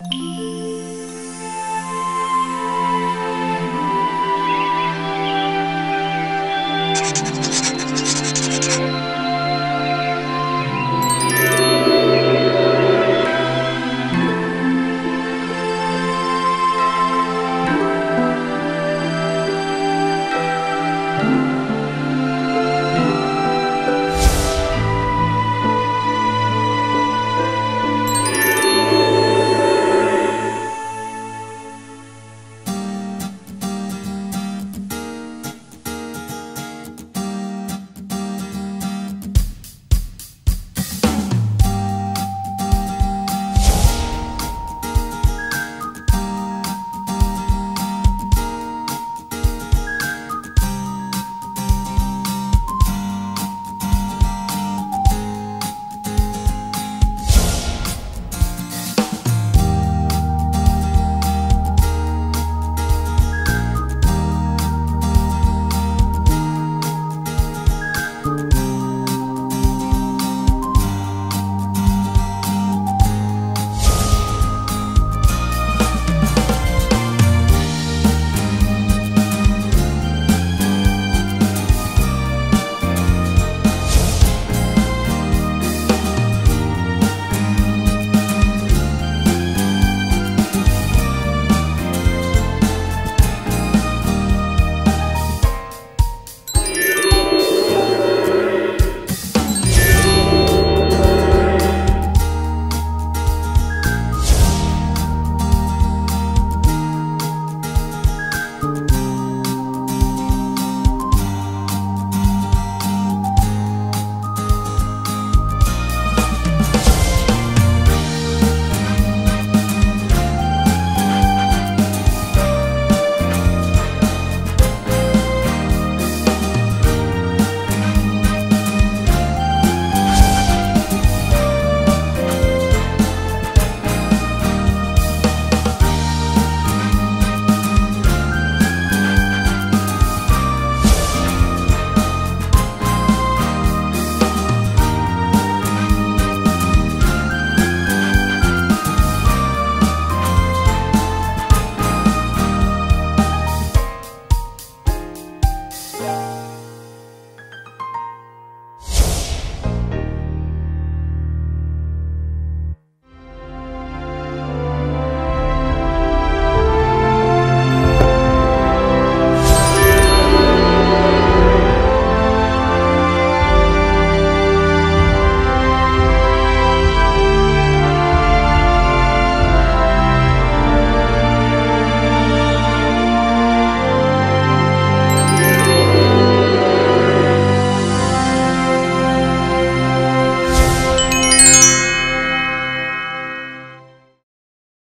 Música